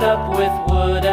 up with wood